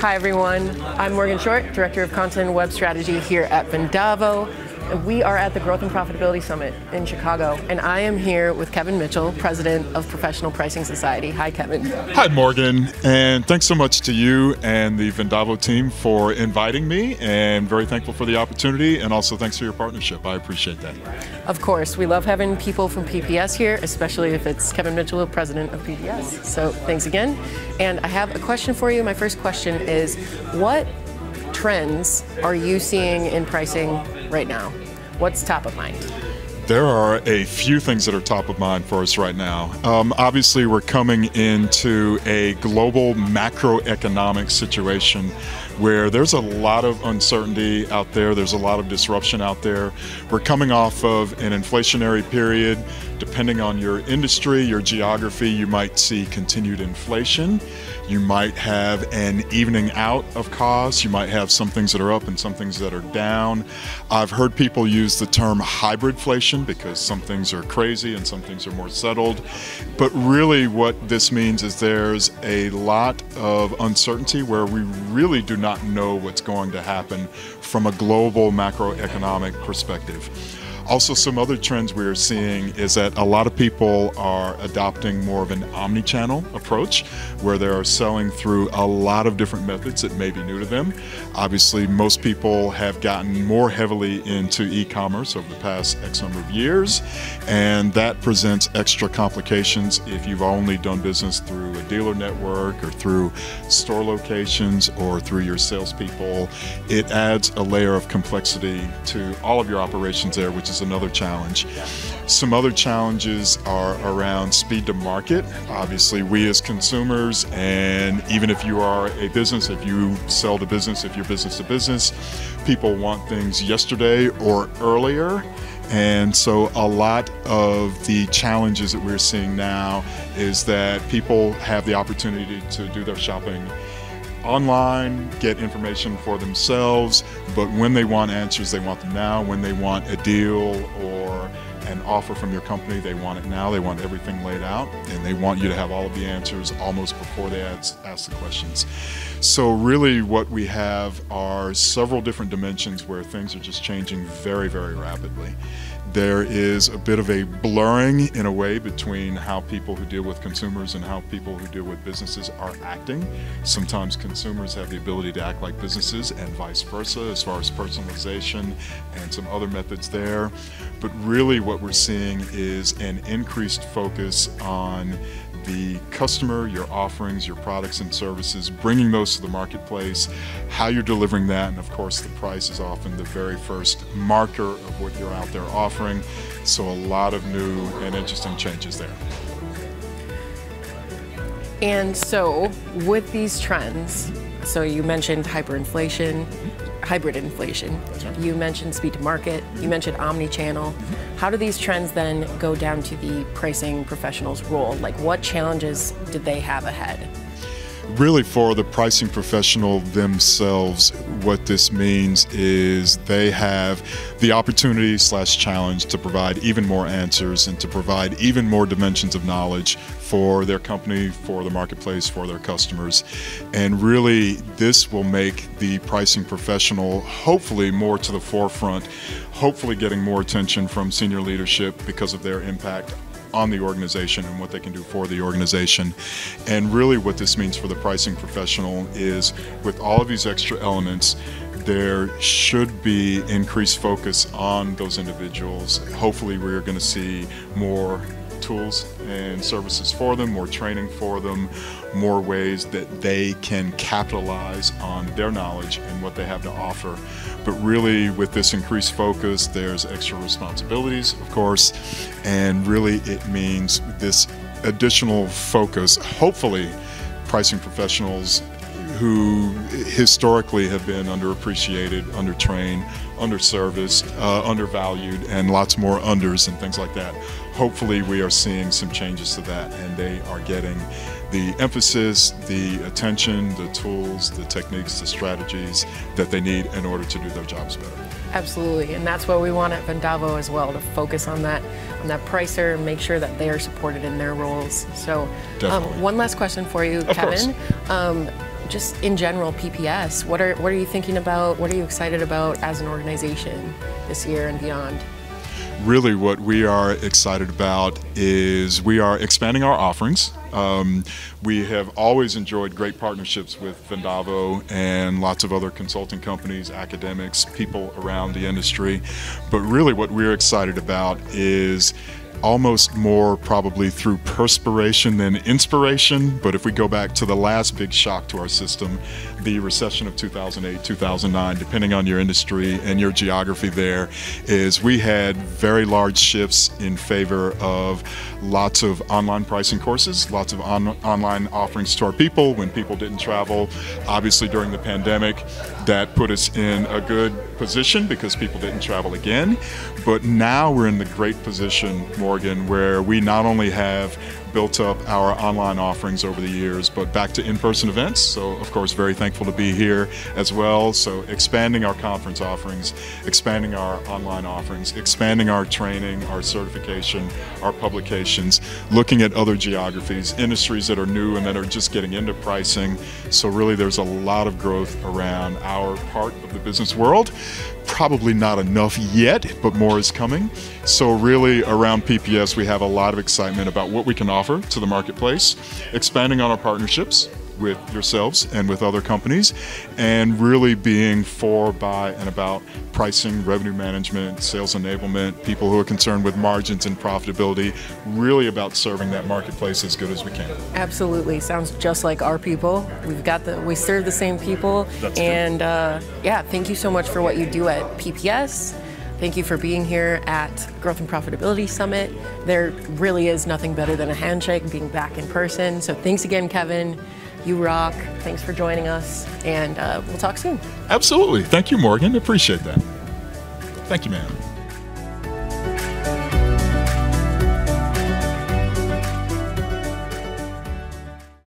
Hi, everyone. I'm Morgan Short, Director of Content and Web Strategy here at Vendavo. We are at the Growth and Profitability Summit in Chicago, and I am here with Kevin Mitchell, President of Professional Pricing Society. Hi, Kevin. Hi, Morgan, and thanks so much to you and the Vendavo team for inviting me, and very thankful for the opportunity, and also thanks for your partnership. I appreciate that. Of course, we love having people from PPS here, especially if it's Kevin Mitchell, President of PPS. So thanks again. And I have a question for you. My first question is, what trends are you seeing in pricing right now? What's top of mind? There are a few things that are top of mind for us right now. Um, obviously, we're coming into a global macroeconomic situation where there's a lot of uncertainty out there, there's a lot of disruption out there. We're coming off of an inflationary period. Depending on your industry, your geography, you might see continued inflation. You might have an evening out of costs. You might have some things that are up and some things that are down. I've heard people use the term hybridflation because some things are crazy and some things are more settled. But really, what this means is there's a lot of uncertainty where we really do not know what's going to happen from a global macroeconomic perspective. Also, some other trends we are seeing is that a lot of people are adopting more of an omni-channel approach where they are selling through a lot of different methods that may be new to them. Obviously, most people have gotten more heavily into e-commerce over the past X number of years, and that presents extra complications if you've only done business through a dealer network or through store locations or through your salespeople. It adds a layer of complexity to all of your operations there, which is another challenge. Some other challenges are around speed to market. Obviously, we as consumers, and even if you are a business, if you sell to business, if you're business to business, people want things yesterday or earlier. And so, a lot of the challenges that we're seeing now is that people have the opportunity to do their shopping online, get information for themselves, but when they want answers, they want them now. When they want a deal or an offer from your company, they want it now. They want everything laid out, and they want you to have all of the answers almost before they ask, ask the questions. So, really, what we have are several different dimensions where things are just changing very, very rapidly. There is a bit of a blurring in a way between how people who deal with consumers and how people who deal with businesses are acting. Sometimes consumers have the ability to act like businesses and vice versa as far as personalization and some other methods there. But really, what we're seeing is an increased focus on the customer, your offerings, your products and services, bringing those to the marketplace, how you're delivering that, and of course, the price is often the very first marker of what you're out there offering. So, a lot of new and interesting changes there. And so, with these trends, so you mentioned hyperinflation, hybrid inflation. You mentioned speed to market. You mentioned omni-channel. How do these trends then go down to the pricing professional's role? Like, what challenges did they have ahead? Really, for the pricing professional themselves, what this means is they have the opportunity slash challenge to provide even more answers and to provide even more dimensions of knowledge for their company, for the marketplace, for their customers. And really, this will make the pricing professional hopefully more to the forefront, hopefully getting more attention from senior leadership because of their impact on the organization and what they can do for the organization. And really, what this means for the pricing professional is with all of these extra elements, there should be increased focus on those individuals. Hopefully, we're going to see more tools and services for them, more training for them, more ways that they can capitalize on their knowledge and what they have to offer. But really, with this increased focus, there's extra responsibilities, of course, and really it means this additional focus, hopefully, pricing professionals who historically have been underappreciated, undertrained, underserviced, uh, undervalued, and lots more unders and things like that. Hopefully, we are seeing some changes to that, and they are getting the emphasis, the attention, the tools, the techniques, the strategies that they need in order to do their jobs better. Absolutely, and that's what we want at Vendavo as well to focus on that on that pricer and make sure that they are supported in their roles. So, um, one last question for you, of Kevin. Just in general, PPS. What are what are you thinking about? What are you excited about as an organization this year and beyond? really what we are excited about is we are expanding our offerings. Um, we have always enjoyed great partnerships with Vendavo and lots of other consulting companies, academics, people around the industry. But really, what we're excited about is almost more probably through perspiration than inspiration. But if we go back to the last big shock to our system, the recession of 2008, 2009, depending on your industry and your geography there, is we had very large shifts in favor of lots of online pricing courses, lots of on- online offerings to our people when people didn't travel. Obviously, during the pandemic, that put us in a good position because people didn't travel again. But now we're in the great position, Morgan, where we not only have built up our online offerings over the years, but back to in-person events. So of course, very thankful to be here as well. So expanding our conference offerings, expanding our online offerings, expanding our training, our certification, our publications, looking at other geographies, industries that are new and that are just getting into pricing. So really there's a lot of growth around our part of the business world probably not enough yet, but more is coming. So, really, around PPS, we have a lot of excitement about what we can offer to the marketplace, expanding on our partnerships, with yourselves and with other companies, and really being for, by, and about pricing, revenue management, sales enablement, people who are concerned with margins and profitability, really about serving that marketplace as good as we can. Absolutely, sounds just like our people. We've got the we serve the same people, That's and uh, yeah, thank you so much for what you do at PPS. Thank you for being here at Growth and Profitability Summit. There really is nothing better than a handshake, being back in person. So thanks again, Kevin. You rock. Thanks for joining us, and uh, we'll talk soon. Absolutely. Thank you, Morgan. Appreciate that. Thank you, man.